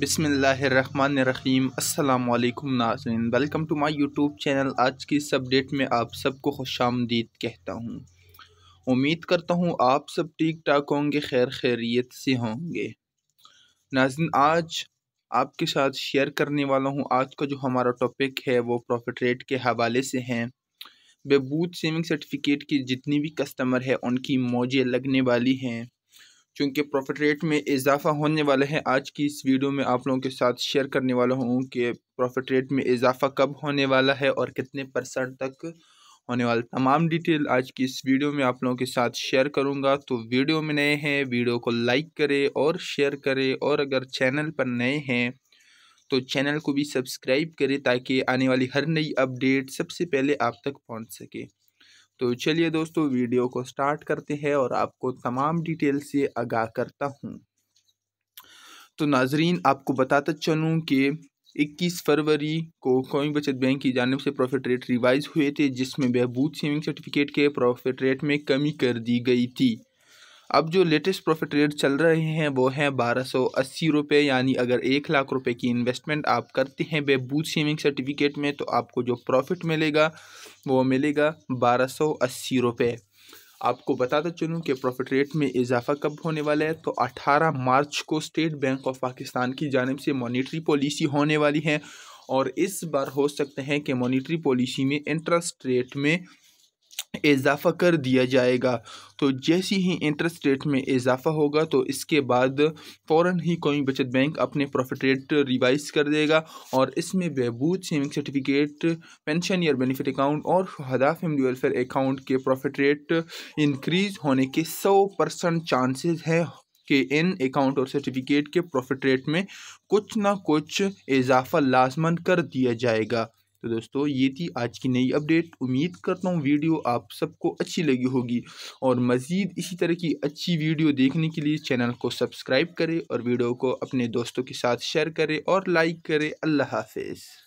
بسم اللہ الرحمن الرحیم۔ السلام علیکم ناظرین۔ Welcome to my YouTube channel آج کی اس اپڈیٹ میں آپ سب کو خوش آمدید کہتا ہوں۔ امید کرتا ہوں آپ سب ٹھیک ٹاک ہوں گے، خیر خیریت سے ہوں گے۔ ناظرین، آج آپ کے ساتھ شیئر کرنے والا ہوں۔ آج کا جو ہمارا ٹاپک ہے وہ پروفٹ ریٹ کے حوالے سے ہیں بہبود سیونگ سرٹیفکیٹ کی جتنی بھی کسٹمر ہے، ان کی موجیں لگنے والی ہیں۔ چونکہ پروفٹ ریٹ میں اضافہ ہونے والا ہے آج کی اس ویڈیو میں آپ لوگوں کے ساتھ شیئر کرنے والا ہوں کہ پروفٹ ریٹ میں اضافہ کب ہونے والا ہے اور کتنے پرسنٹ تک ہونے والا تمام ڈیٹیل آج کی اس ویڈیو میں آپ لوگوں کے ساتھ شیئر کروں گا۔ تو ویڈیو میں نئے ہیں ویڈیو کو لائک کرے اور شیئر کرے اور اگر چینل پر نئے ہیں، تو چینل کو بھی سبسکرائب کرے تاکہ آنے والی ہر نئی اپڈیٹ سب سے پہلے آپ تک پہنچ سکے۔ تو چلیے دوستو، ویڈیو کو سٹارٹ کرتے ہیں اور آپ کو تمام ڈیٹیل سے آگاہ کرتا ہوں۔ تو ناظرین، آپ کو بتاتا چلوں کہ اکیس فروری کو قومی بچت بینک کی جانب سے پروفٹ ریٹ ریوائز ہوئے تھے، جس میں بہبود سیونگ سرٹیفکیٹ کے پروفٹ ریٹ میں کمی کر دی گئی تھی۔ اب جو لیٹسٹ پروفٹ ریٹ چل رہے ہیں وہ ہیں بارہ سو اسی روپے یعنی اگر ایک لاکھ روپے کی انویسٹمنٹ آپ کرتے ہیں بے بوت سیونگ سرٹیفکیٹ میں، تو آپ کو جو پروفٹ ملے گا، وہ ملے گا بارہ سو اسی روپے۔ آپ کو بتاتا چلوں کہ پروفٹ ریٹ میں اضافہ کب ہونے والا ہے؟ تو اٹھارہ مارچ کو اسٹیٹ بینک آف پاکستان کی جانب سے مانیٹری پالیسی ہونے والی ہے۔ اور اس بار ہو سکتے ہیں کہ مانیٹری پالیسی میں انٹرسٹ ریٹ میں اضافہ کر دیا جائے گا۔ تو جیسی ہی انٹرسٹ ریٹ میں اضافہ ہوگا، تو اس کے بعد فوراً ہی کوئی بچت بینک اپنے پروفٹ ریٹ ریوائز کر دے گا اور اس میں بہبود سیونگ سرٹیفکیٹ پینشن یا بینیفٹ اکاؤنٹ اور شہدا فیملی ویلفیئر اکاؤنٹ کے پروفٹ ریٹ انکریز ہونے کے سو پرسنٹ چانسز ہیں کہ ان اکاؤنٹ اور سرٹیفکیٹ کے پروفٹ ریٹ میں کچھ نہ کچھ اضافہ لازمن کر دیا جائے گا۔ تو دوستو، یہ تھی آج کی نئی اپڈیٹ۔ امید کرتا ہوں ویڈیو آپ سب کو اچھی لگی ہوگی۔ اور مزید اسی طرح کی اچھی ویڈیو دیکھنے کے لیے چینل کو سبسکرائب کرے اور ویڈیو کو اپنے دوستوں کے ساتھ شیئر کرے اور لائک کرے اللہ حافظ۔